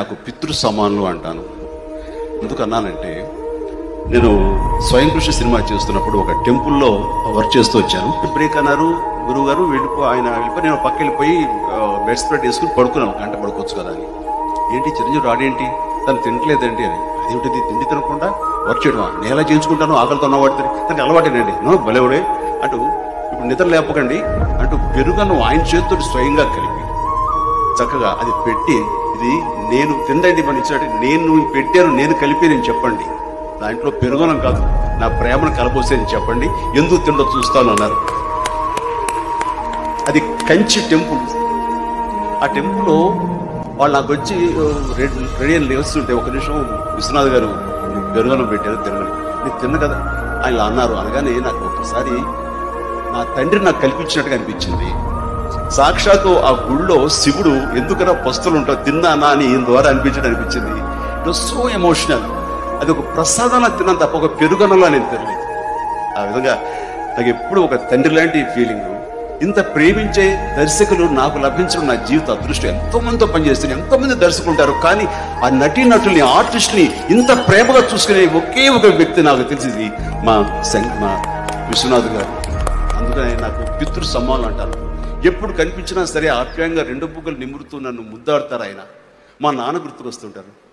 నాకు పితృ సమానులు అంటాను. ఎందుకు అన్నానంటే నేను స్వయం కృషి సినిమా చేస్తున్నప్పుడు ఒక టెంపుల్లో వర్క్ చేస్తూ వచ్చాను. బ్రేక్ అన్నారు గురువు గారు వెళ్ళిపో ఆయన వెళ్ళిపోయి నేను పక్క వెళ్ళిపోయి బెడ్ స్ప్రెడ్ వేసుకుని పడుకున్నాను. గంట పడుకోవచ్చు కదా అని. ఏంటి చిరంజీవి రాడేంటి? తను తినట్లేదండి అని. అదేమిటిది? తిండి తినకుండా వర్క్ చేయడం నేను ఎలా చేయించుకుంటాను? ఆకలితో ఉన్నవాడితే తనకి అలవాటేనండి నో బలేవుడే అంటూ ఇప్పుడు నిద్ర లేపకండి అంటూ పెరుగను ఆయన చేతితో స్వయంగా కలిపి చక్కగా అది పెట్టి ఇది నేను తిందండి మన ఇచ్చినట్టు నేను పెట్టాను నేను కలిపి నేను చెప్పండి. దాంట్లో పెరుగనం కాదు నా ప్రేమను కలబోసే అని చెప్పండి. ఎందుకు తిండో చూస్తాను అన్నారు. అది కంచి టెంపుల్. ఆ టెంపుల్లో వాళ్ళు నాకు వచ్చి రెడీ రెడీ అని లేస్తుంటే ఒక నిమిషం విశ్వనాథ్ గారు పెరుగనం పెట్టారు తినమని నేను తిన్న కదా ఆయన అన్నారు. అనగానే నాకు ఒకసారి నా తండ్రి నాకు కల్పించినట్టుగా అనిపించింది. సాక్షాత్తు ఆ గుళ్ళో శివుడు ఎందుకన్నా పస్తులు ఉంటావు తిన్నానా అని ఈయన ద్వారా అనిపించడం అనిపించింది. ఇట్ వాస్ సో ఎమోషనల్ అది ఒక ప్రసాదన తిన్నాను తప్ప ఒక పెరుగనలో నేను తినలేదు. ఆ విధంగా నాకు ఎప్పుడు ఒక తండ్రి లాంటి ఫీలింగ్ ఇంత ప్రేమించే దర్శకులు నాకు లభించడం నా జీవిత అదృష్టం. ఎంతో మందితో పనిచేస్తున్నారు ఎంతో మంది దర్శకులు ఉంటారు కానీ ఆ నటీ నటుల్ని ఆర్టిస్ట్ని ఇంత ప్రేమగా చూసుకునే ఒకే ఒక వ్యక్తి నాకు తెలిసింది మా శంక్ మా విశ్వనాథ్ గారు. అందుకని నాకు పితృ సమ్మానం అంటారు ఎప్పుడు కనిపించినా సరే ఆప్యాయంగా రెండు బుగ్గలు నిమురుతూ నన్ను ముద్దాడతారు ఆయన. మా నాన్న గుర్తుకొస్తుంటారు.